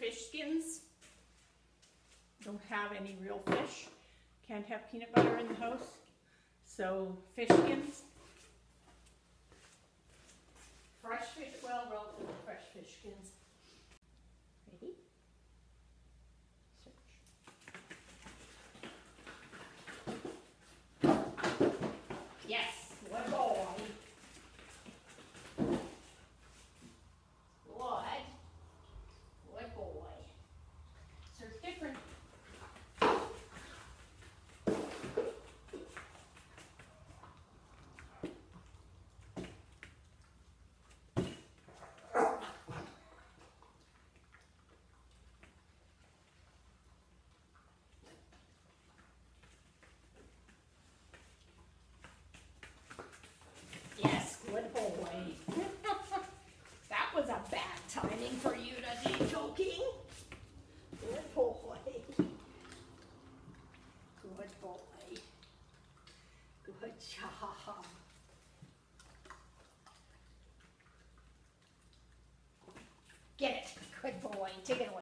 fish skins. Don't have any real fish. Can't have peanut butter in the house. So fish skins. Fresh fish, well, relatively fresh fish skins. Ready? Search. Yes, good boy. Good. Good boy. Search different. Yes, good boy. Bad timing for you to be joking. Good boy. Good boy. Good job. Get it. Good boy. Take it away.